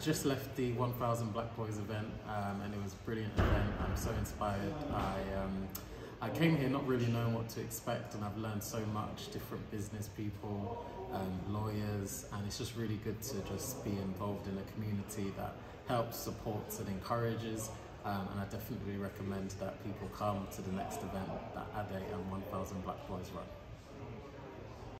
just left the 1000 Black Boys event um, and it was a brilliant event. I'm so inspired. I, um, I came here not really knowing what to expect and I've learned so much, different business people, um, lawyers, and it's just really good to just be involved in a community that helps, supports and encourages. Um, and I definitely recommend that people come to the next event that Ade and 1000 Black Boys run.